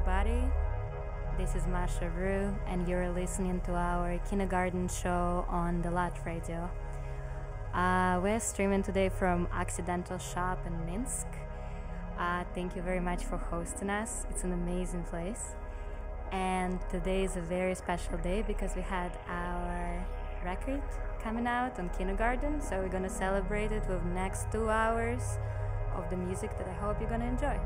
everybody. This is Ma Sha Ru, and you're listening to our kindergarten show on the Lot Radio. Uh, we're streaming today from Accidental Shop in Minsk. Uh, thank you very much for hosting us. It's an amazing place. And today is a very special day because we had our record coming out on kindergarten. So we're gonna celebrate it with next two hours of the music that I hope you're gonna enjoy.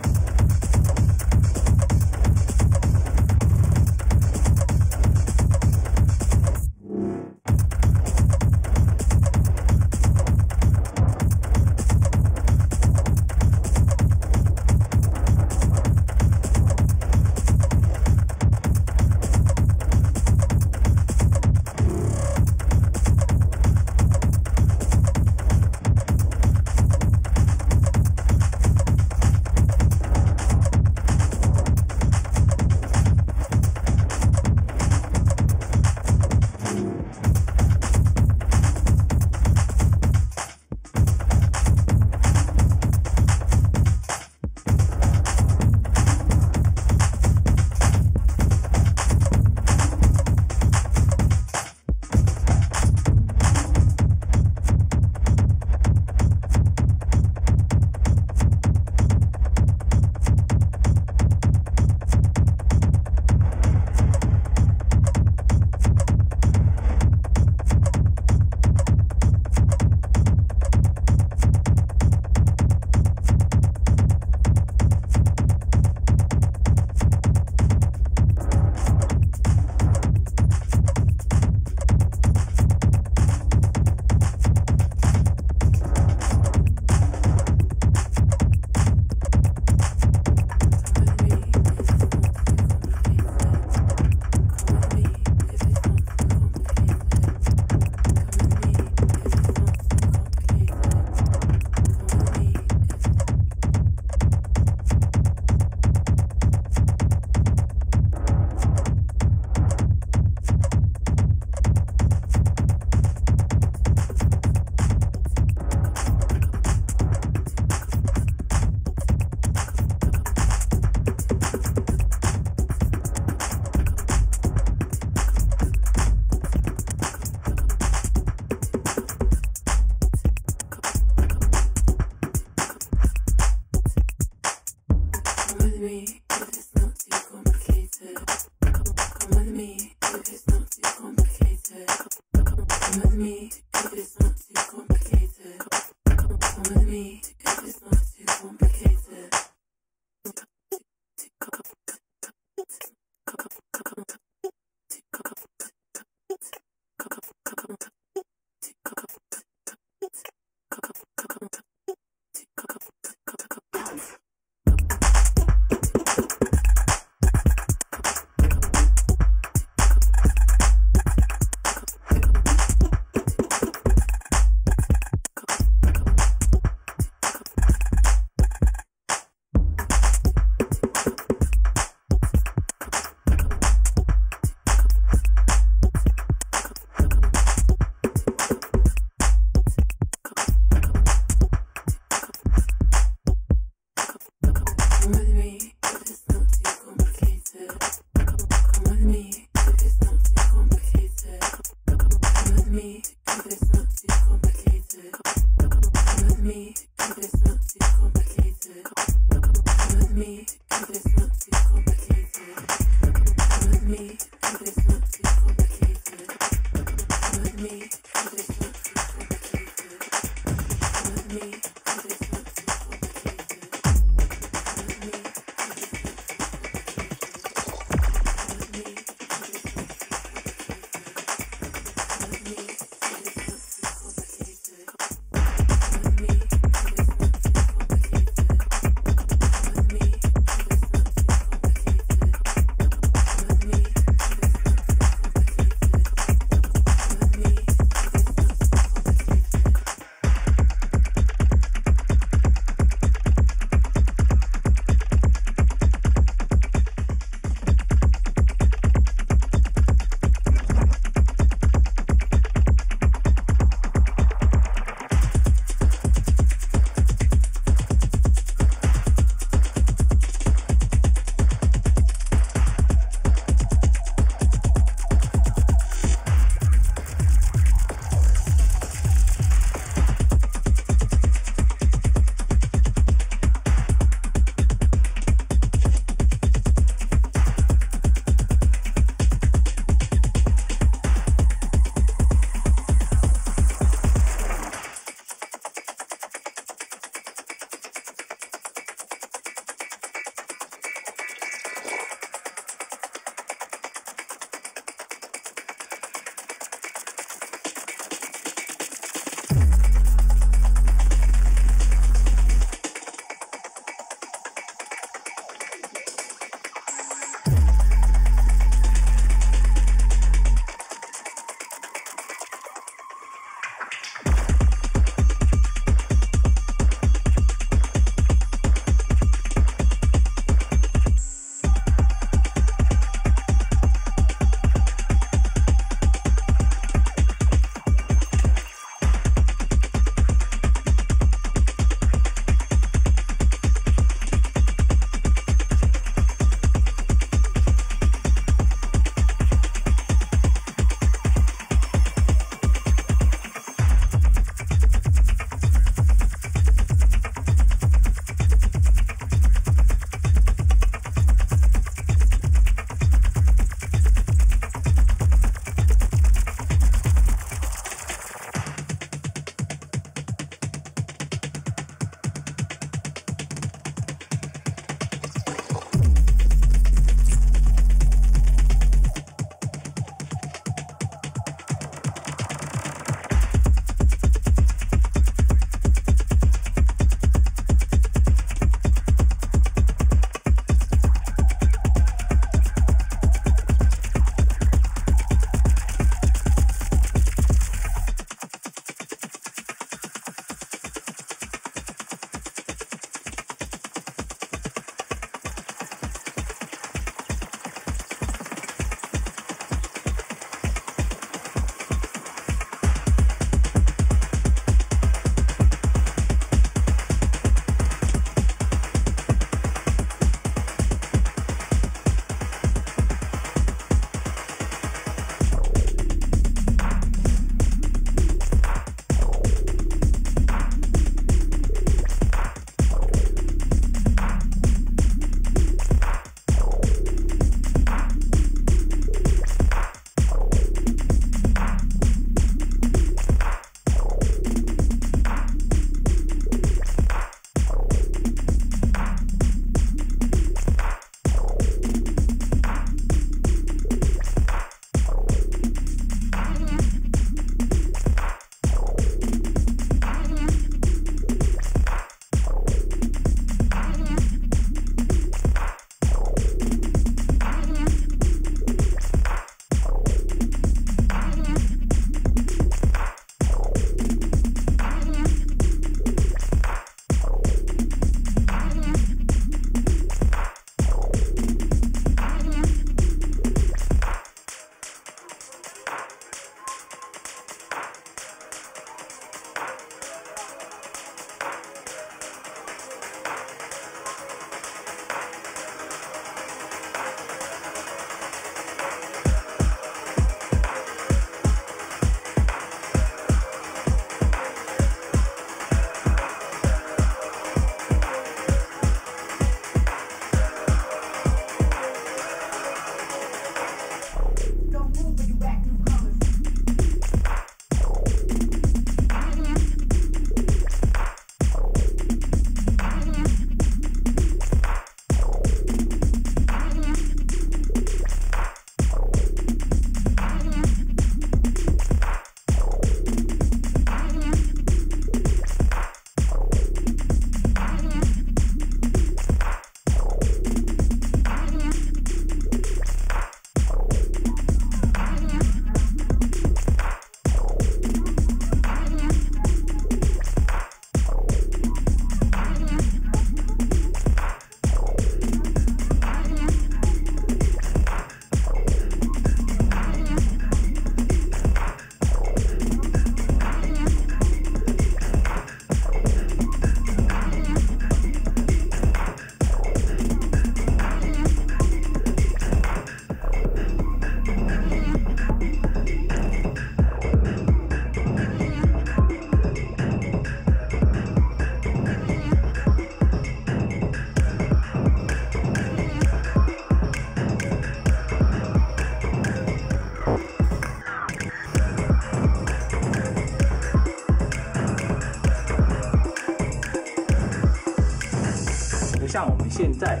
像我们现在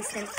by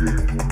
Thank.